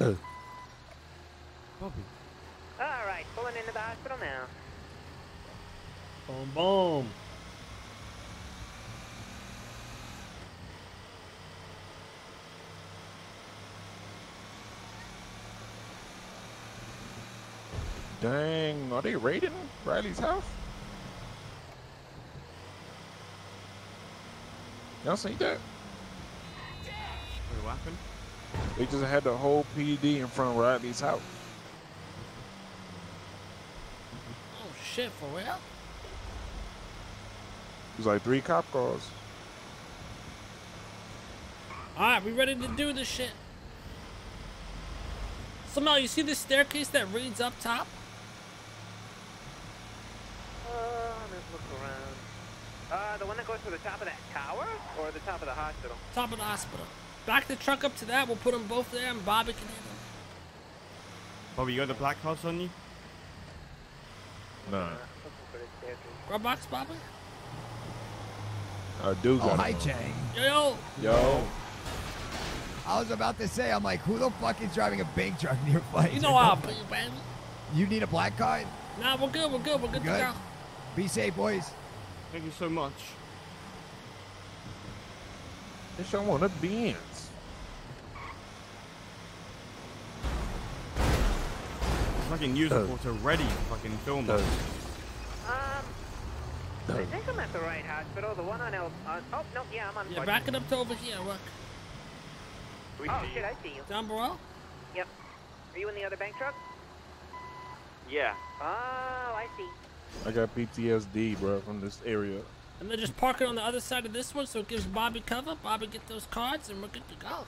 Oh. Bobby. All right, pulling into the hospital now. Boom, boom. Dang, are they raiding Riley's house? Y'all see that? Wait, what happened? They just had the whole PD in front of Riley's house. Oh shit, for real? It was like three cop cars. Alright, we ready to do this shit. Somehow, you see this staircase that reads up top? Uh, let's look around. Uh, the one that goes to the top of that tower or the top of the hospital? Top of the hospital. Back the truck up to that, we'll put them both there and Bobby can hit them. Bobby, you got the black cards on you? Nah, Looking for the staircase. Roblox, Bobby? Uh, I do Oh, got hi. Chang. Yo, yo. Yo, I was about to say, I'm like, who the fuck is driving a bank truck near Flight? You know I'll be, baby. You need a black card? Nah, we're good, we're good, we're good, Good? to go. Be safe, boys. Thank you so much. They show on the beans. It's fucking usable to ready fucking film Uh, us. Um, I think I'm at the right hospital. The one on El. Uh, oh no, yeah, I'm on. Yeah, Flight. back it up to over here, look. Oh shit, I see you. Down below? Yep. Are you in the other bank truck? Yeah. Oh, I see. I got PTSD, bro, from this area. And then just park it on the other side of this one so it gives Bobby cover. Bobby get those cards and we're good to go.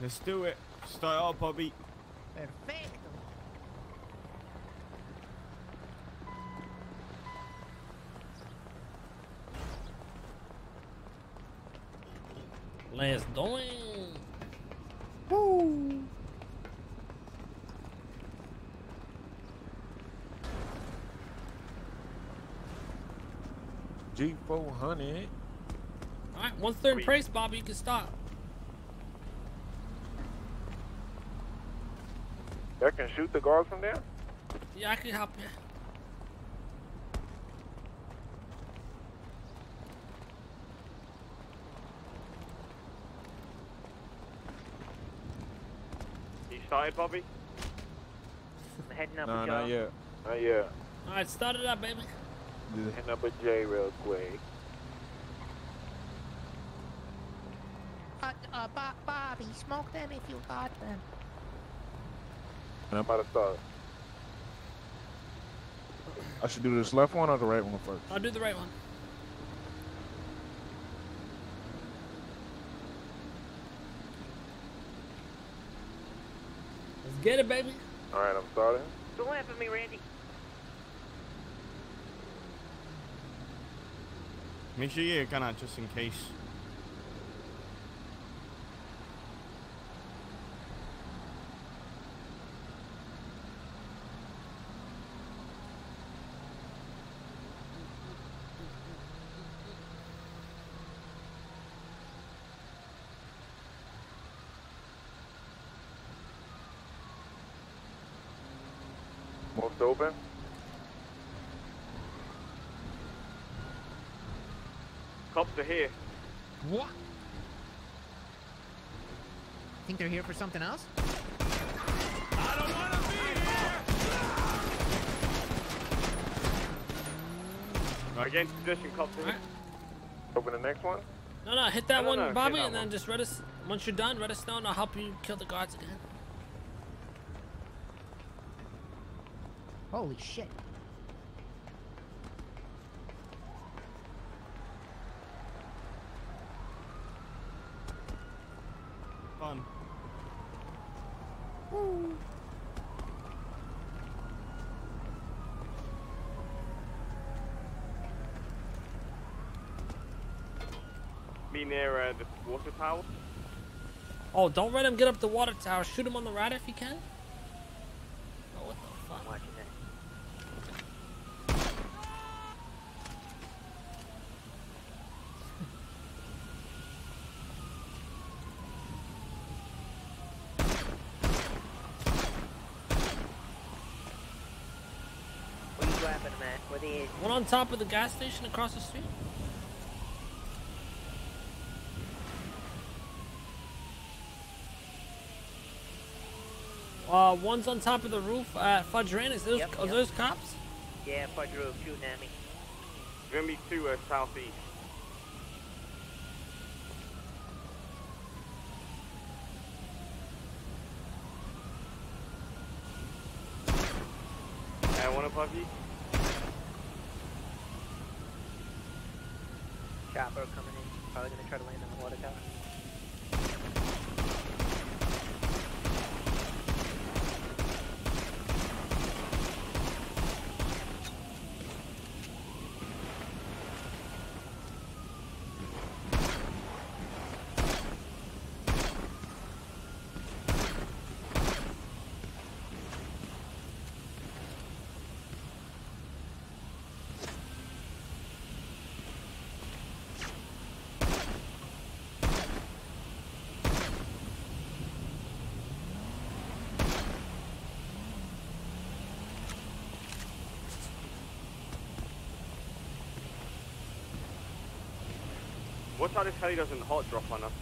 Let's do it. Start up, Bobby. Perfect. Let's do it. G400. Alright, once they're in place, Bobby, you can stop. That can shoot the guards from there? Yeah, I can help you. You started, Bobby? I'm heading up Nah, a not yet. Not yet. Alright, start it up, baby. Just hitting up a J real quick. Uh, uh, Bo- Bobby, smoke them if you got them. And I'm about to start. I should do this left one or the right one first? I'll do the right one. Let's get it, baby. Alright, I'm starting. Don't laugh at me, Randy. Make sure you gun out just in case. Most open. Cops are here. What? Think they're here for something else? I don't want to be here. Alright. Open the next one. No, no, hit that No, no, one, no, hit Bobby, that and then just let us. Once you're done, let us know, and I'll help you kill the guards again. Holy shit. Me near uh, the water tower. Oh, don't let him get up the water tower. Shoot him on the right if you can. Oh, what the fuck? I'm watching that. them at? Where they is? One on top of the gas station across the street. Uh, one's on top of the roof at Fudge Lane. Is those, Yep, are yep. those cops? Yeah, Fudge Roof shooting at me. Gonna be two uh, southeast. And one above you. Coming in. Probably gonna try to land on the water tower. Watch out this heli doesn't hot drop on us.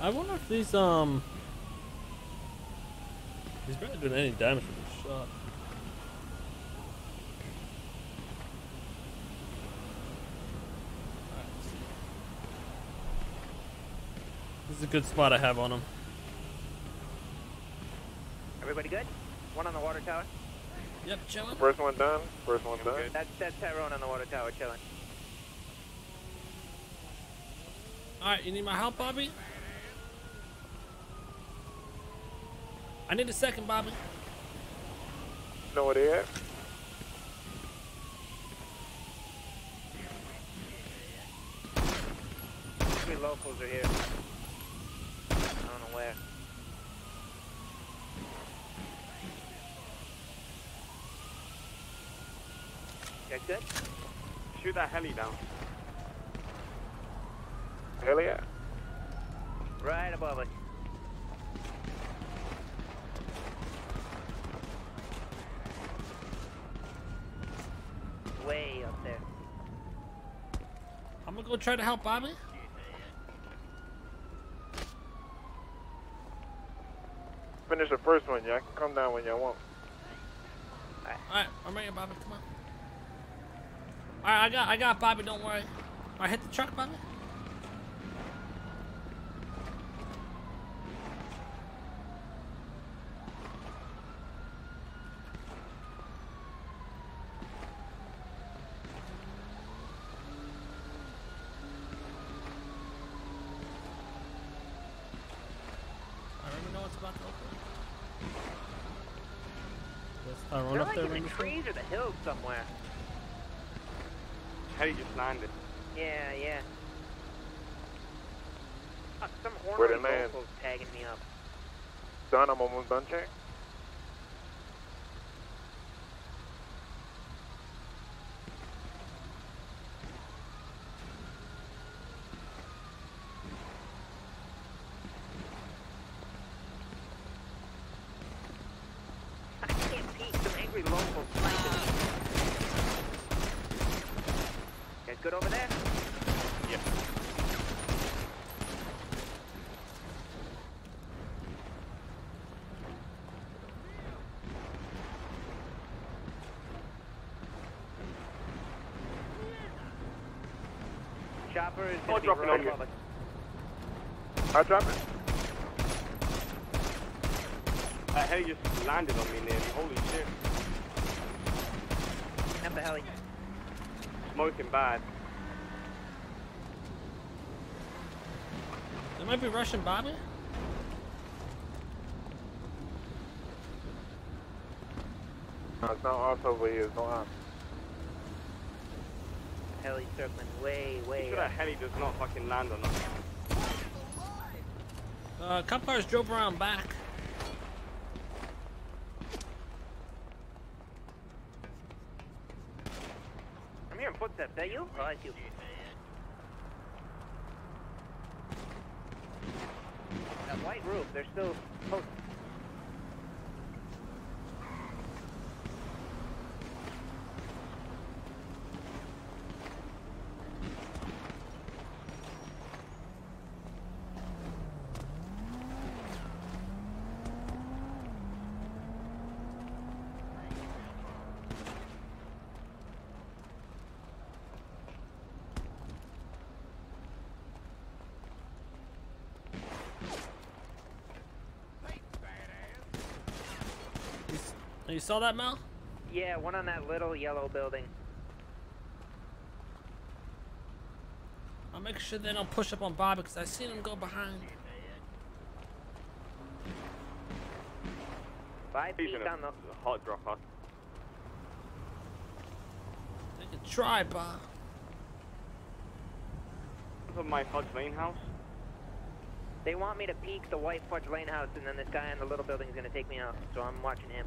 I wonder if these um these barely doing any damage from the shot. This is a good spot I have on him. Everybody good? One on the water tower. Yep, chilling. First one done. First one done. That's that's Tyrone on the water tower chilling. All right, you need my help, Bobby? I need a second, Bobby. Know where they at? Three locals are here. I don't know where. You guys good? Shoot that heli down. Hell yeah. Right above us. Way up there. I'm gonna go try to help Bobby. Finish the first one. Y'all can come down when y'all want. All right, I'm right here, Bobby. Come on. All right, I got, I got Bobby. Don't worry. All right, hit the truck, Bobby. I don't even know what's about to open. Let's uh, run They're up like in the the trees or the hills somewhere. Heli just landed. Yeah, yeah. Fuck, some Where ornery they land? tagging me up. Done. I'm almost done, check. I can't see some angry locals sniping me. Guys good over there? Yeah. Chopper is Oh, dropping on you. above us. I drop it. That heli just landed on me nearly. Holy shit. Have. Smoking bad. They might be rushing Bobby. No, it's not us over here. It's no us. heli circling way, Make way sure up. that heli does not fucking land on us. Uh, cop cars drove around back. I'm That you? Oh, that's you. That white roof, they're still posted. You, s- you saw that, Mel? Yeah, one on that little yellow building. I'll make sure they don't push up on Bobby because I seen him go behind. Five He's feet in down a the. hot drop us. They can try, Bob. Of my Fudge Lane house. They want me to peek the white Fudge Lane house, and then this guy in the little building is gonna take me out. So I'm watching him.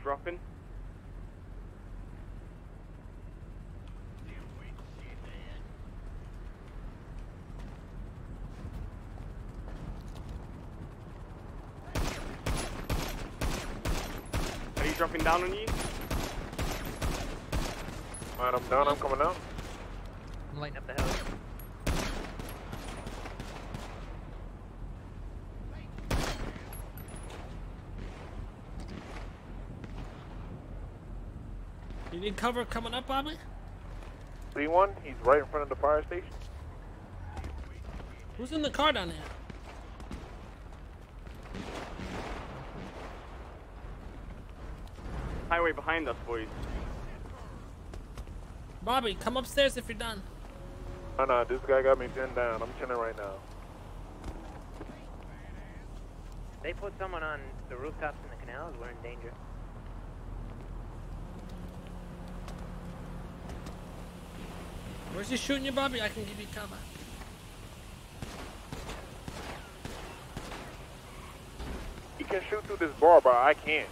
Heli's dropping. you dropping down on you. Alright, I'm down, I'm coming out. I'm lighting up the heli. You need cover coming up, Bobby? See one? He's right in front of the fire station. Who's in the car down there? Highway behind us, boys. Bobby, come upstairs if you're done. No, no, this guy got me pinned down. I'm chilling right now. They put someone on the rooftops in the canals. We're in danger. Where's he shooting you, Bobby? I can give you cover. He can shoot through this bar, but I can't.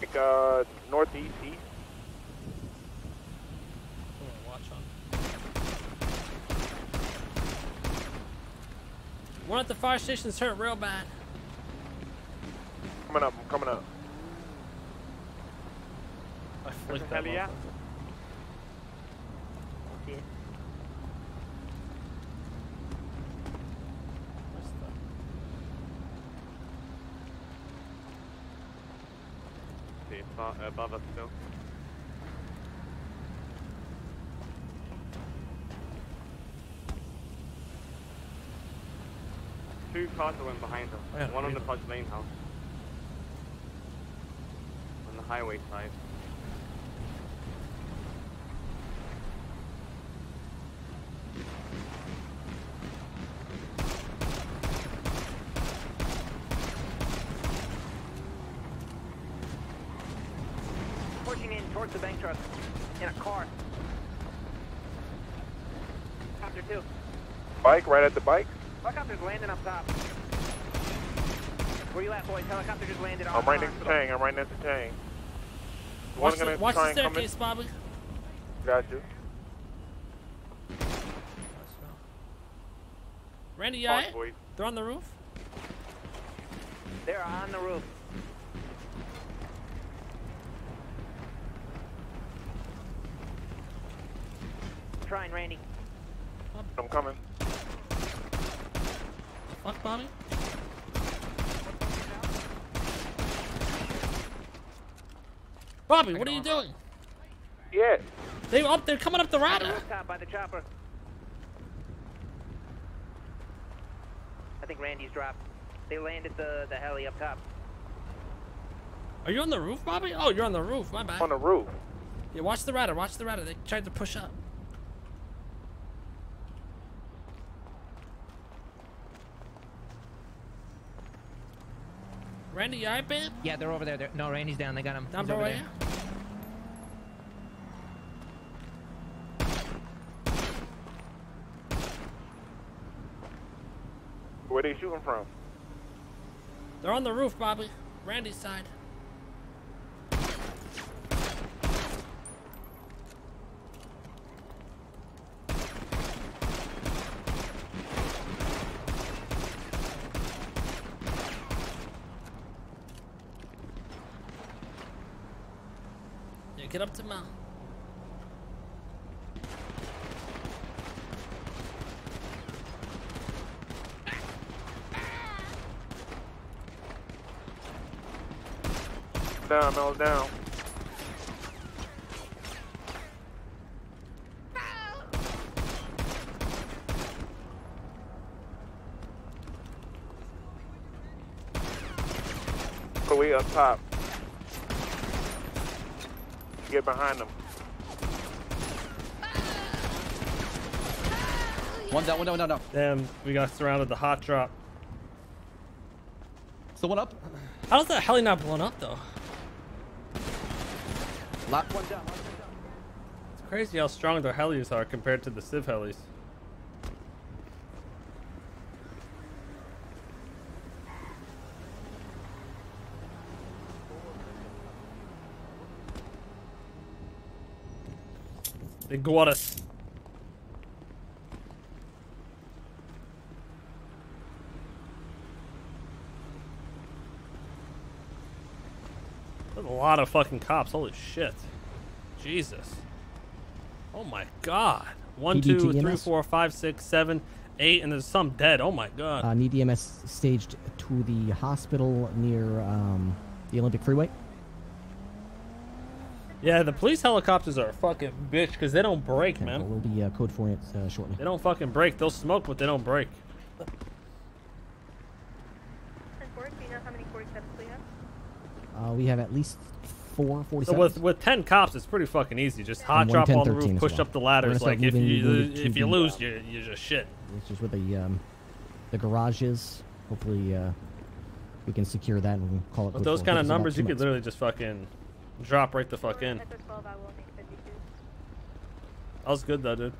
Like, uh, northeast, east. Oh, watch on. One at the fire station's hurt real bad. Coming up, I'm coming up. I Where's flicked the that heli at? motherfucker. See it? Where's the- See, far, above us still. Two cars that went behind us. Yeah, One on the? Fudge Lane house. On the highway side. Pushing in towards the bank truck in a car. Helicopter two. Bike, right at the bike. Helicopter's landing up top. Where you at, boys? Helicopter just landed on I'm right the next to. Tang. I'm right next to Tang. Watch One the, gonna watch try the and come in. staircase, Bobby. Got you. Randy, you alright? They're on the roof? They're on the roof. Trying, Randy. I'm coming. fuck, Bobby? Bobby, what are you doing? Yeah. They up. They're coming up the ladder. Up top by the chopper. I think Randy's dropped. They landed the, the heli up top. Are you on the roof, Bobby? Oh, you're on the roof. My bad. On the roof. Yeah, watch the radar. Watch the radar. They tried to push up. Randy, you alright, babe? Yeah, they're over there. They're, no, Randy's down. They got him. Down He's bro over right there. here. Where they shooting from? They're on the roof, Bobby. Randy's side. Yeah, get up to Mel. Down, Mel, down. So we up top. Get behind them. One down, one down, one down, down. Damn, we got surrounded the hot drop. Still one up. How's that heli not blown up though? Last one down. It's crazy how strong their helis are compared to the Civ helis. They got us. There's a lot of fucking cops. Holy shit. Jesus. Oh my god. One, two, three, four, five, six, seven, eight, and there's some dead. Oh my god. Uh, need EMS staged to the hospital near um, the Olympic Freeway. Yeah, the police helicopters are a fucking bitch because they don't break, Okay, man. We'll be uh, code for it uh, shortly. They don't fucking break. They'll smoke, but they don't break. And do you know how many 47s we have? Uh, we have at least four So with with ten cops, it's pretty fucking easy. Just hot drop 10, on the roof, push well. up the ladders. Like if you if you lose, you you just shit. Which is where the um, the garage is. Hopefully, uh, we can secure that and call it. With those kind of numbers, you could literally just fucking drop right the fuck in. Echo 12, I will need 52. That was good though, dude.